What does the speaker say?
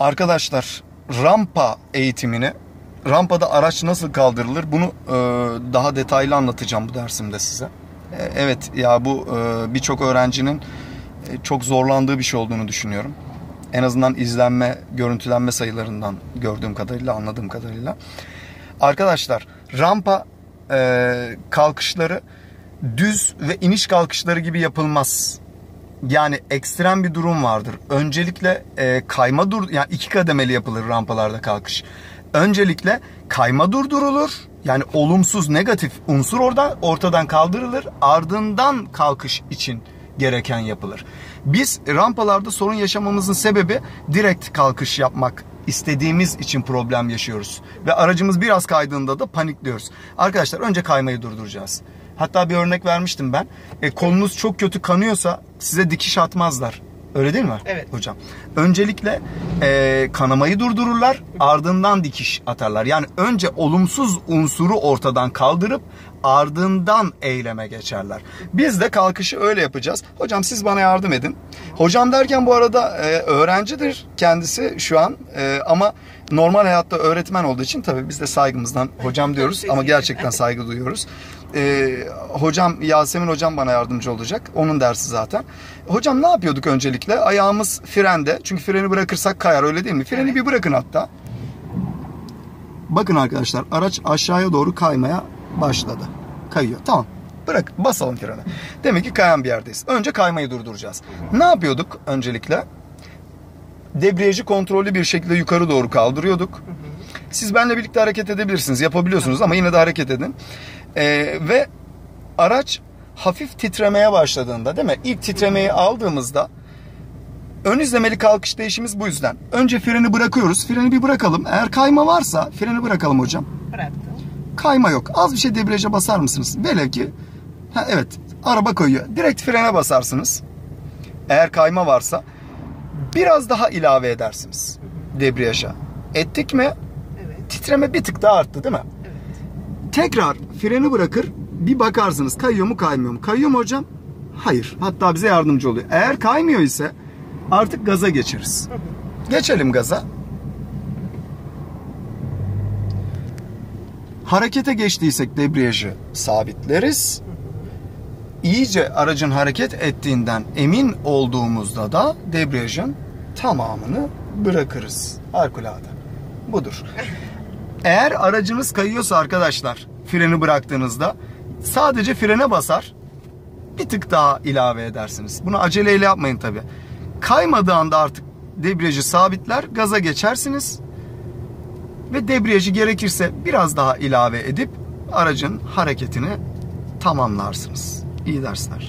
Arkadaşlar rampa eğitimini rampada araç nasıl kaldırılır bunu e, daha detaylı anlatacağım bu dersimde size. E, evet ya bu e, birçok öğrencinin e, çok zorlandığı bir şey olduğunu düşünüyorum. En azından izlenme, görüntülenme sayılarından gördüğüm kadarıyla, anladığım kadarıyla. Arkadaşlar rampa e, kalkışları düz ve iniş kalkışları gibi yapılmaz. Yani ekstrem bir durum vardır. Öncelikle e, kayma dur yani iki kademeli yapılır rampalarda kalkış. Öncelikle kayma durdurulur. Yani olumsuz negatif unsur orada ortadan kaldırılır. Ardından kalkış için gereken yapılır. Biz rampalarda sorun yaşamamızın sebebi direkt kalkış yapmak istediğimiz için problem yaşıyoruz. Ve aracımız biraz kaydığında da panikliyoruz. Arkadaşlar önce kaymayı durduracağız. Hatta bir örnek vermiştim ben. E, kolunuz çok kötü kanıyorsa size dikiş atmazlar. Öyle değil mi? Evet. Hocam. Öncelikle e, kanamayı durdururlar ardından dikiş atarlar. Yani önce olumsuz unsuru ortadan kaldırıp ardından eyleme geçerler. Biz de kalkışı öyle yapacağız. Hocam siz bana yardım edin. Hocam derken bu arada e, öğrencidir kendisi şu an e, ama normal hayatta öğretmen olduğu için tabii biz de saygımızdan hocam diyoruz ama gerçekten saygı duyuyoruz. E, hocam Yasemin hocam bana yardımcı olacak. Onun dersi zaten. Hocam ne yapıyorduk öncelikle? Ayağımız frende. Çünkü freni bırakırsak kayar öyle değil mi? Freni Evet. bir bırakın hatta. Bakın arkadaşlar araç aşağıya doğru kaymaya başladı. Kayıyor. Tamam. Bırak basalım freni. Demek ki kayan bir yerdeyiz. Önce kaymayı durduracağız. Ne yapıyorduk öncelikle? Debriyajı kontrollü bir şekilde yukarı doğru kaldırıyorduk. Siz benimle birlikte hareket edebilirsiniz. Yapabiliyorsunuz ama yine de hareket edin. Ee, ve araç hafif titremeye başladığında değil mi? İlk titremeyi aldığımızda ön izlemeli kalkış değişimiz bu yüzden. Önce freni bırakıyoruz. Freni bir bırakalım. Eğer kayma varsa freni bırakalım hocam. Bıraktım. Kayma yok. Az bir şey debriyaja basar mısınız? Velev ki ha, evet araba koyuyor. Direkt frene basarsınız. Eğer kayma varsa biraz daha ilave edersiniz debriyaja. Ettik mi? Evet. Titreme bir tık daha arttı değil mi? Evet. Tekrar freni bırakır bir bakarsınız kayıyor mu kaymıyor mu? Kayıyor mu hocam? Hayır. Hatta bize yardımcı oluyor. Eğer kaymıyor ise artık gaza geçeriz. Geçelim gaza. Harekete geçtiysek debriyajı sabitleriz. İyice aracın hareket ettiğinden emin olduğumuzda da debriyajın tamamını bırakırız. Harikulade. Budur. Eğer aracınız kayıyorsa arkadaşlar freni bıraktığınızda sadece frene basar bir tık daha ilave edersiniz. Bunu aceleyle yapmayın tabi. Kaymadığı anda artık debriyajı sabitler gaza geçersiniz ve debriyajı gerekirse biraz daha ilave edip aracın hareketini tamamlarsınız. İyi dersler.